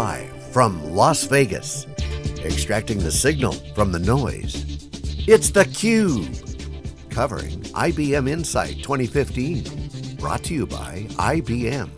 Live from Las Vegas, extracting the signal from the noise. It's theCUBE, covering IBM Insight 2015. Brought to you by IBM.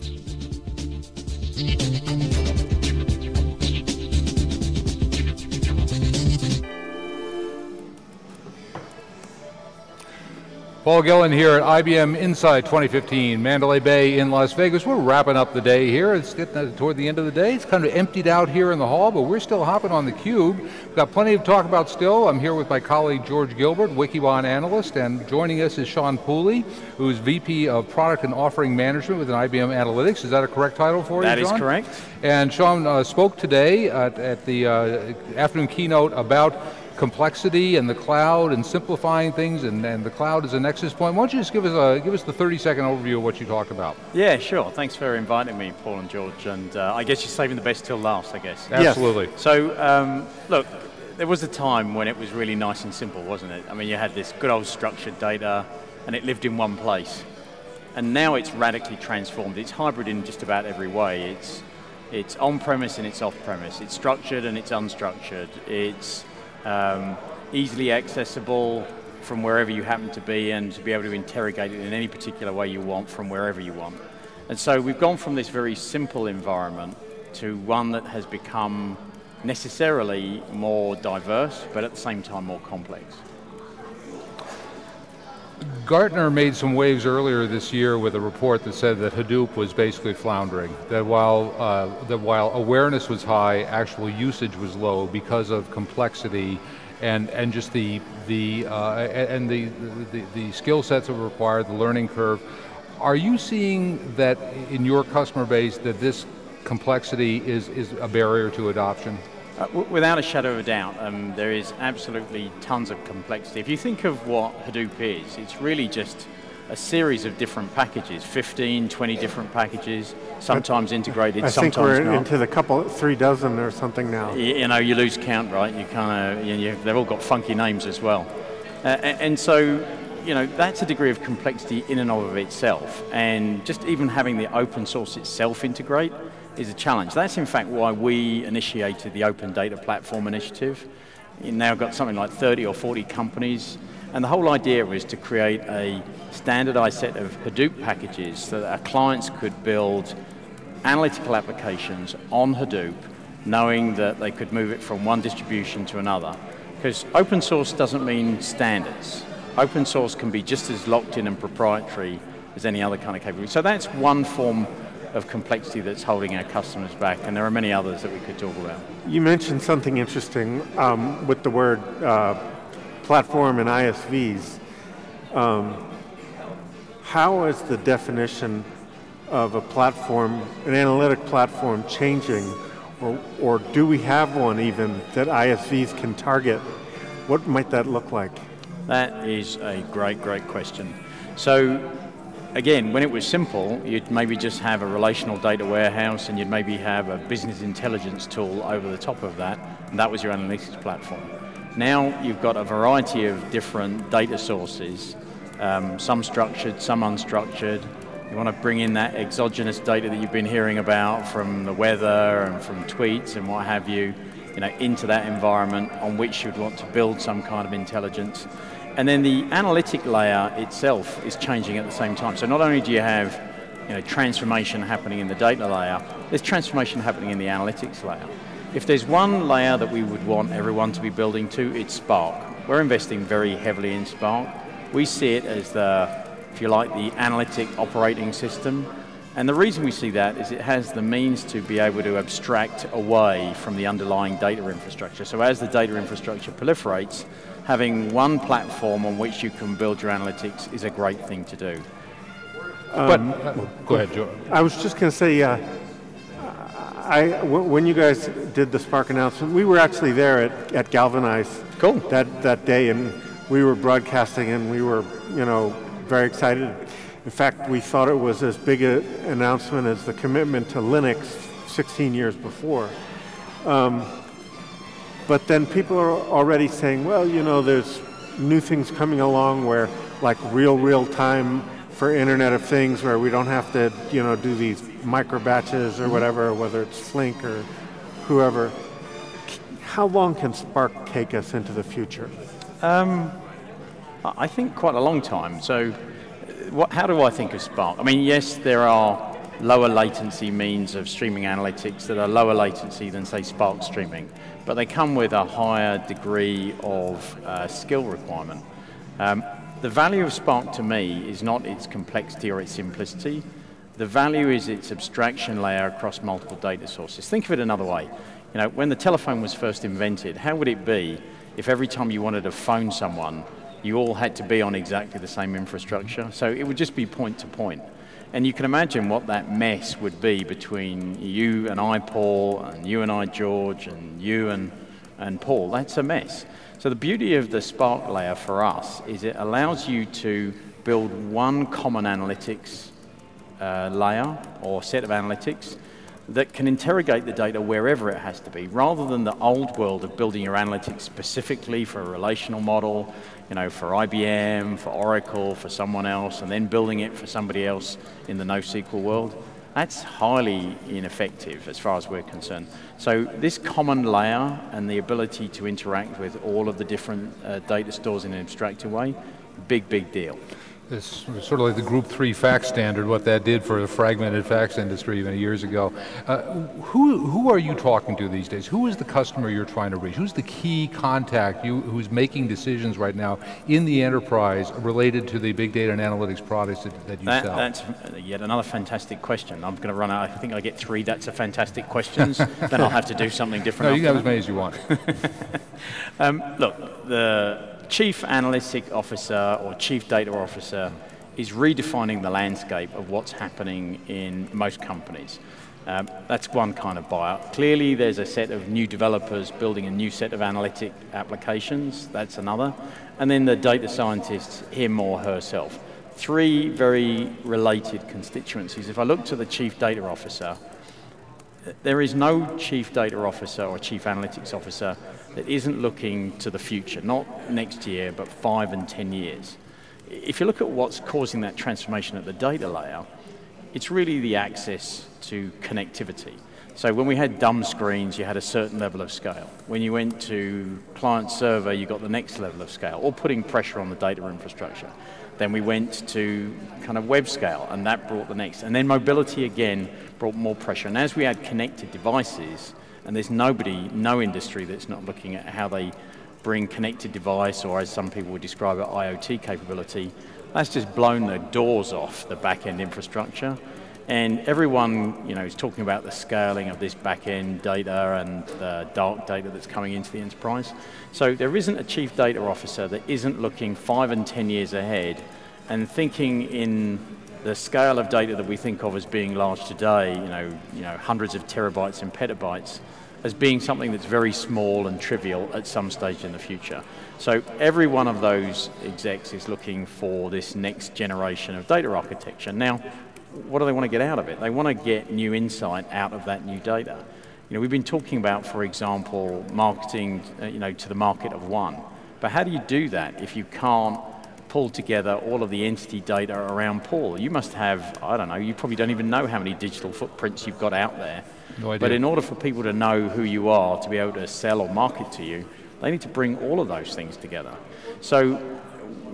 Paul Gillin here at IBM Insight 2015, Mandalay Bay in Las Vegas. We're wrapping up the day here. It's getting toward the end of the day. It's kind of emptied out here in the hall, but we're still hopping on the cube. We've got plenty to talk about still. I'm here with my colleague George Gilbert, Wikibon analyst, and joining us is Sean Poulley, who's VP of Product and Offering Management within IBM Analytics. Is that a correct title for that you, That is correct. And Sean uh, spoke today at, at the uh, afternoon keynote about complexity and the cloud and simplifying things and, and the cloud is a nexus point. Why don't you just give us, a, give us the 30 second overview of what you talked about? Yeah, sure. Thanks for inviting me, Paul and George. And uh, I guess you're saving the best till last, I guess. Absolutely. Yes. So, um, look, there was a time when it was really nice and simple, wasn't it? I mean, you had this good old structured data and it lived in one place. And now it's radically transformed. It's hybrid in just about every way. It's, it's on-premise and it's off-premise. It's structured and it's unstructured. It's um, easily accessible from wherever you happen to be and to be able to interrogate it in any particular way you want from wherever you want. And so we've gone from this very simple environment to one that has become necessarily more diverse, but at the same time more complex. Gartner made some waves earlier this year with a report that said that Hadoop was basically floundering. That while uh, that while awareness was high, actual usage was low because of complexity, and and just the the uh, and the the, the skill sets that were required, the learning curve. Are you seeing that in your customer base that this complexity is is a barrier to adoption? Uh, without a shadow of a doubt, um, there is absolutely tons of complexity. If you think of what Hadoop is, it's really just a series of different packages, 15, 20 different packages, sometimes integrated, I sometimes think we're not. into the couple, three dozen or something now. You, you know, you lose count, right? You kind of, you, you, they've all got funky names as well. Uh, and, and so, you know, that's a degree of complexity in and of itself. And just even having the open source itself integrate is a challenge. That's in fact why we initiated the Open Data Platform Initiative. You've now got something like 30 or 40 companies, and the whole idea was to create a standardized set of Hadoop packages so that our clients could build analytical applications on Hadoop, knowing that they could move it from one distribution to another. Because open source doesn't mean standards. Open source can be just as locked in and proprietary as any other kind of capability. So that's one form of complexity that's holding our customers back, and there are many others that we could talk about. You mentioned something interesting um, with the word uh, platform and ISVs. Um, how is the definition of a platform, an analytic platform, changing, or, or do we have one even that ISVs can target? What might that look like? That is a great, great question. So again, when it was simple, you'd maybe just have a relational data warehouse and you'd maybe have a business intelligence tool over the top of that, and that was your analytics platform. Now you've got a variety of different data sources, um, some structured, some unstructured. You want to bring in that exogenous data that you've been hearing about from the weather and from tweets and what have you, you know, into that environment on which you'd want to build some kind of intelligence. And then the analytic layer itself is changing at the same time. So not only do you have you know, transformation happening in the data layer, there's transformation happening in the analytics layer. If there's one layer that we would want everyone to be building to, it's Spark. We're investing very heavily in Spark. We see it as the, if you like, the analytic operating system. And the reason we see that is it has the means to be able to abstract away from the underlying data infrastructure. So as the data infrastructure proliferates, having one platform on which you can build your analytics is a great thing to do. Um, but, uh, go ahead, Joe. I was just going to say, uh, I, when you guys did the Spark announcement, we were actually there at, at Galvanize cool. that, that day, and we were broadcasting, and we were, you know, very excited. In fact, we thought it was as big an announcement as the commitment to Linux 16 years before. Um, but then people are already saying, well, you know, there's new things coming along where like real, real time for Internet of Things where we don't have to, you know, do these micro batches or whatever, whether it's Flink or whoever, how long can Spark take us into the future? Um, I think quite a long time. So, what, how do I think of Spark? I mean, yes, there are lower latency means of streaming analytics that are lower latency than, say, Spark streaming, but they come with a higher degree of uh, skill requirement. Um, the value of Spark to me is not its complexity or its simplicity. The value is its abstraction layer across multiple data sources. Think of it another way. You know, when the telephone was first invented, how would it be if every time you wanted to phone someone, you all had to be on exactly the same infrastructure? So it would just be point to point. And you can imagine what that mess would be between you and I, Paul, and you and I, George, and you and, and Paul. That's a mess. So the beauty of the Spark layer for us is it allows you to build one common analytics uh, layer or set of analytics that can interrogate the data wherever it has to be, rather than the old world of building your analytics specifically for a relational model, you know, for IBM, for Oracle, for someone else, and then building it for somebody else in the NoSQL world. That's highly ineffective as far as we're concerned. So this common layer and the ability to interact with all of the different uh, data stores in an abstracted way, big, big deal. It's sort of like the Group 3 fax standard, what that did for the fragmented fax industry many years ago. Uh, who, who are you talking to these days? Who is the customer you're trying to reach? Who's the key contact you, who's making decisions right now in the enterprise related to the big data and analytics products that, that you that, sell? That's yet another fantastic question. I'm going to run out, I think I get three that's a fantastic questions, then I'll have to do something different. No, you can have as many as you want. um, look, the chief analytic officer or chief data officer is redefining the landscape of what's happening in most companies. Um, that's one kind of buyer. Clearly, there's a set of new developers building a new set of analytic applications. That's another. And then the data scientists, him or herself. Three very related constituencies. If I look to the chief data officer, there is no chief data officer or chief analytics officer that isn't looking to the future, not next year, but five and 10 years. If you look at what's causing that transformation at the data layer, it's really the access to connectivity. So when we had dumb screens, you had a certain level of scale. When you went to client server, you got the next level of scale, or putting pressure on the data infrastructure. Then we went to kind of web scale, and that brought the next. And then mobility again brought more pressure. And as we add connected devices, and there's nobody, no industry that's not looking at how they bring connected device, or as some people would describe it, IoT capability, that's just blown the doors off the back-end infrastructure. And everyone, you know, is talking about the scaling of this back-end data and the dark data that's coming into the enterprise. So there isn't a chief data officer that isn't looking five and 10 years ahead and thinking in the scale of data that we think of as being large today, you know, you know, hundreds of terabytes and petabytes, as being something that's very small and trivial at some stage in the future. So every one of those execs is looking for this next generation of data architecture. Now, what do they want to get out of it? They want to get new insight out of that new data. You know, we've been talking about, for example, marketing, uh, you know, to the market of one. But how do you do that if you can't pull together all of the entity data around Paul? You must have, I don't know, you probably don't even know how many digital footprints you've got out there. No idea. But in order for people to know who you are, to be able to sell or market to you, they need to bring all of those things together. So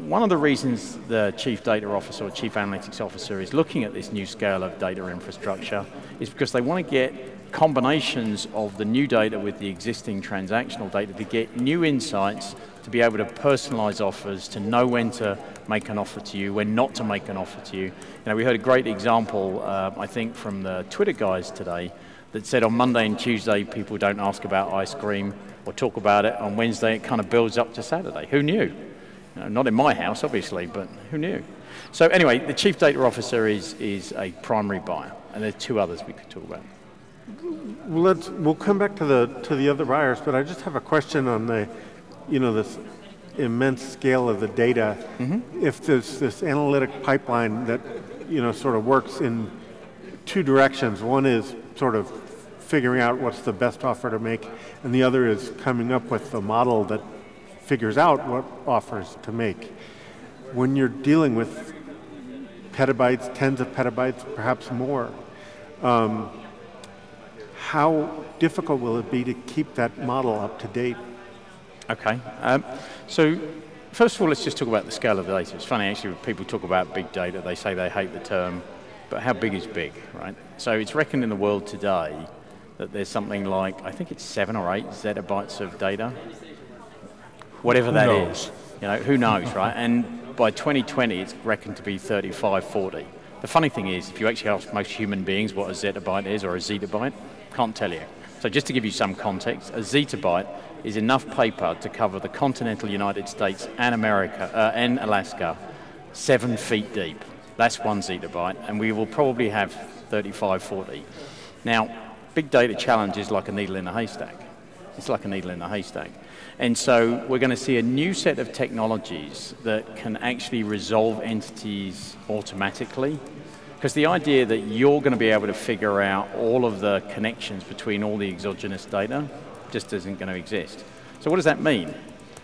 one of the reasons the Chief Data Officer or Chief Analytics Officer is looking at this new scale of data infrastructure is because they want to get combinations of the new data with the existing transactional data to get new insights to be able to personalize offers, to know when to make an offer to you, when not to make an offer to you. You know, we heard a great example, uh, I think, from the Twitter guys today that said on Monday and Tuesday people don't ask about ice cream or talk about it. On Wednesday it kind of builds up to Saturday. Who knew? You know, not in my house, obviously, but who knew? So anyway, the chief data officer is, is a primary buyer, and there's two others we could talk about. Let's, we'll come back to the, to the other buyers, but I just have a question on the, you know, this immense scale of the data. Mm-hmm. If there's this analytic pipeline that, you know, sort of works in two directions. One is sort of figuring out what's the best offer to make, and the other is coming up with the model that figures out what offers to make. When you're dealing with petabytes, tens of petabytes, perhaps more, um, how difficult will it be to keep that model up to date? Okay. Um, so first of all, let's just talk about the scale of the data. It's funny, actually, when people talk about big data, they say they hate the term, but how big is big, right? So it's reckoned in the world today that there's something like, I think it's seven or eight zettabytes of data, whatever that is. You know, who knows, right? And by 2020, it's reckoned to be 35, 40. The funny thing is, if you actually ask most human beings what a zettabyte is or a zettabyte, can't tell you. So just to give you some context, a zettabyte is enough paper to cover the continental United States and America uh, and Alaska seven feet deep. That's one zettabyte, and we will probably have 35, 40. Now, big data challenge is like a needle in a haystack. It's like a needle in a haystack. And so we're going to see a new set of technologies that can actually resolve entities automatically. Because the idea that you're going to be able to figure out all of the connections between all the exogenous data just isn't going to exist. So what does that mean?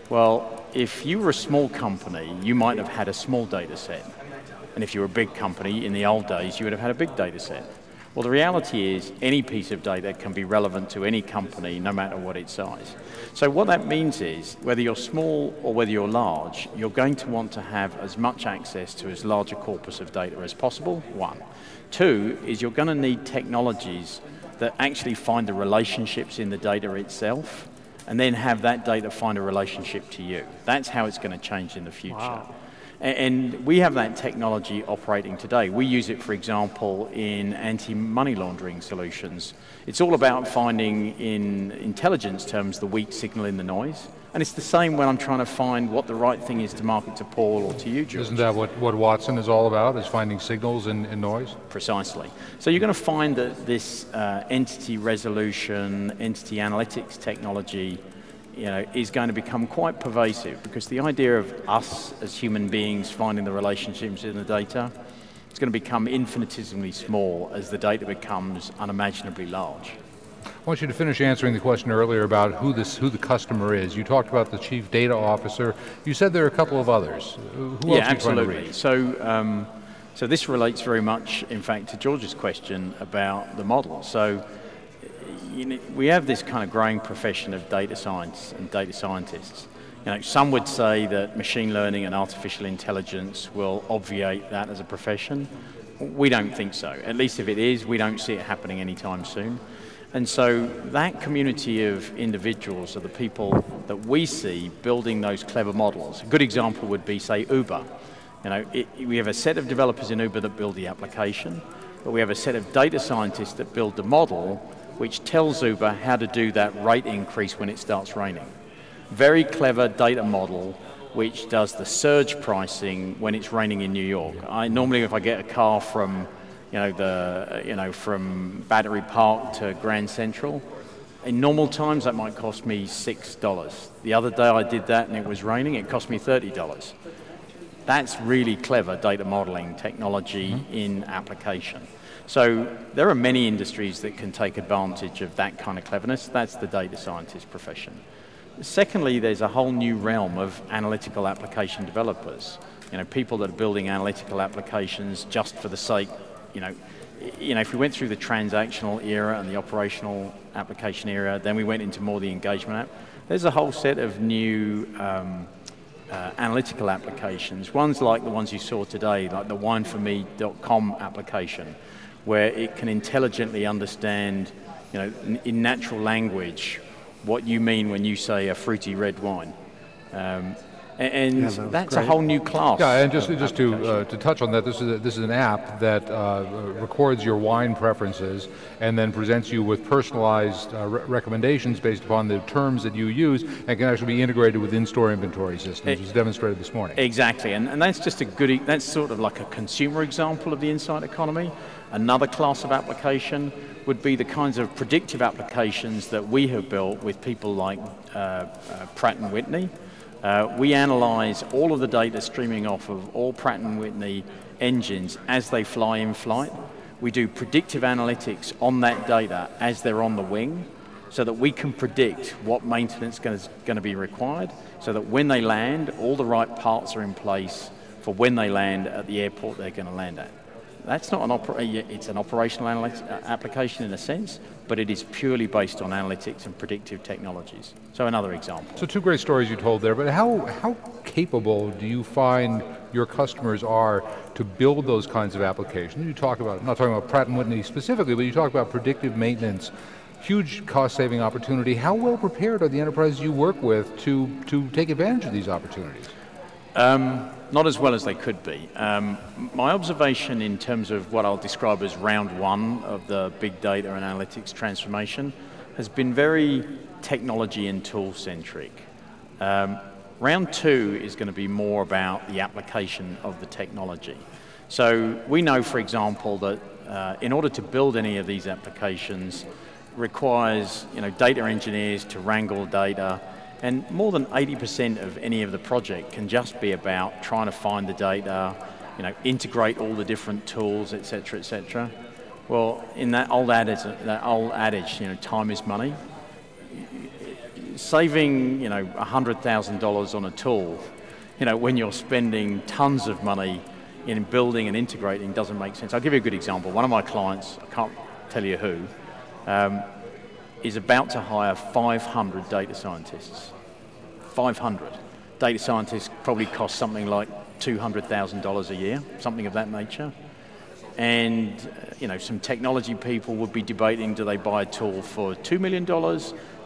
Well, if you were a small company, you might have had a small data set. And if you were a big company, in the old days, you would have had a big data set. Well, the reality is any piece of data can be relevant to any company, no matter what its size. So what that means is, whether you're small or whether you're large, you're going to want to have as much access to as large a corpus of data as possible, one. Two, is you're going to need technologies that actually find the relationships in the data itself, and then have that data find a relationship to you. That's how it's going to change in the future. Wow. And we have that technology operating today. We use it, for example, in anti-money laundering solutions. It's all about finding, in intelligence terms, the weak signal in the noise. And it's the same when I'm trying to find what the right thing is to market to Paul or to you, George. Isn't that what, what Watson is all about, is finding signals in, in noise? Precisely. So you're going to find that this uh, entity resolution, entity analytics technology, you know, is going to become quite pervasive because the idea of us as human beings finding the relationships in the data is going to become infinitesimally small as the data becomes unimaginably large. I want you to finish answering the question earlier about who this who the customer is. You talked about the chief data officer. You said there are a couple of others. Who else yeah, absolutely. So, um, so this relates very much, in fact, to George's question about the model. So, know, we have this kind of growing profession of data science and data scientists. You know, some would say that machine learning and artificial intelligence will obviate that as a profession. We don't think so. At least if it is, we don't see it happening anytime soon. And so that community of individuals are the people that we see building those clever models. A good example would be, say, Uber. You know, it, we have a set of developers in Uber that build the application, but we have a set of data scientists that build the model which tells Uber how to do that rate increase when it starts raining. Very clever data model which does the surge pricing when it's raining in New York. I normally, if I get a car from, you know, the, you know, from Battery Park to Grand Central, in normal times that might cost me six dollars. The other day I did that and it was raining, it cost me thirty dollars. That's really clever data modeling technology mm-hmm. in application. So there are many industries that can take advantage of that kind of cleverness. That's the data scientist profession. Secondly, there's a whole new realm of analytical application developers. You know, people that are building analytical applications just for the sake, you know, you know, if we went through the transactional era and the operational application era, then we went into more the engagement app. There's a whole set of new um, uh, analytical applications. Ones like the ones you saw today, like the wineforme.com application, where it can intelligently understand, you know, in natural language, what you mean when you say a fruity red wine. Um, and Yeah, that was that's a whole new class. Yeah, and just, just to, uh, to touch on that, this is, a, this is an app that uh, records your wine preferences and then presents you with personalized uh, re- recommendations based upon the terms that you use and can actually be integrated with in-store inventory systems, It- as demonstrated this morning. Exactly, and, and that's just a good, e- that's sort of like a consumer example of the insight economy. Another class of application would be the kinds of predictive applications that we have built with people like uh, uh, Pratt & Whitney. Uh, we analyze all of the data streaming off of all Pratt & Whitney engines as they fly in flight. We do predictive analytics on that data as they're on the wing so that we can predict what maintenance is going to be required so that when they land, all the right parts are in place for when they land at the airport they're going to land at. That's not an opera- it's an operational analytics uh, application in a sense, but it is purely based on analytics and predictive technologies. So another example. So two great stories you told there, but how, how capable do you find your customers are to build those kinds of applications? You talk about, I'm not talking about Pratt & Whitney specifically, but you talk about predictive maintenance, huge cost saving opportunity. How well prepared are the enterprises you work with to, to take advantage of these opportunities? Um, not as well as they could be. Um, my observation in terms of what I'll describe as round one of the big data analytics transformation has been very technology and tool centric. Um, round two is going to be more about the application of the technology. So we know, for example, that uh, in order to build any of these applications requires you know, data engineers to wrangle data, and more than 80% of any of the project can just be about trying to find the data, you know, integrate all the different tools, et cetera, et cetera. Well, in that old adage, that old adage, you know, time is money. Saving, you know, $100,000 on a tool, you know, when you're spending tons of money in building and integrating doesn't make sense. I'll give you a good example. One of my clients, I can't tell you who, um, is about to hire 500 data scientists. 500. Data scientists probably cost something like $200,000 a year, something of that nature. And uh, you know, some technology people would be debating do they buy a tool for $2 million or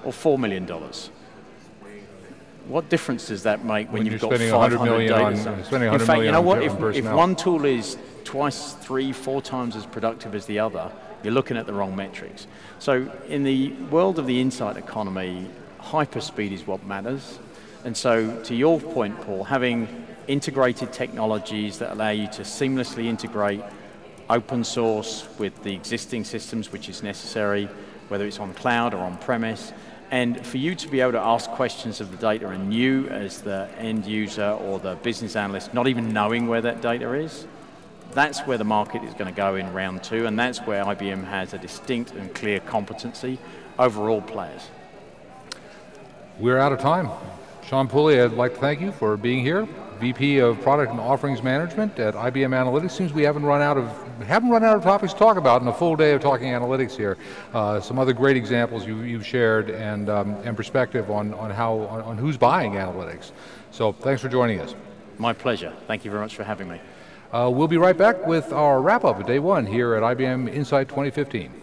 $4 million? What difference does that make when, when you've got 500 million data on, scientists? In fact, you know what? If, if one tool is twice, three, four times as productive as the other, you're looking at the wrong metrics. So in the world of the insight economy, hyperspeed is what matters. And so to your point, Paul, having integrated technologies that allow you to seamlessly integrate open source with the existing systems which is necessary, whether it's on cloud or on premise, and for you to be able to ask questions of the data and you as the end user or the business analyst not even knowing where that data is, that's where the market is going to go in round two, and that's where IBM has a distinct and clear competency over all players. We're out of time. Sean Poulley, I'd like to thank you for being here. VP of Product and Offerings Management at IBM Analytics. Seems we haven't run out of haven't run out of topics to talk about in a full day of talking analytics here. Uh, some other great examples you, you've shared and um, and perspective on on how on, on who's buying analytics. So thanks for joining us. My pleasure. Thank you very much for having me. Uh, we'll be right back with our wrap up of day one here at IBM Insight 2015.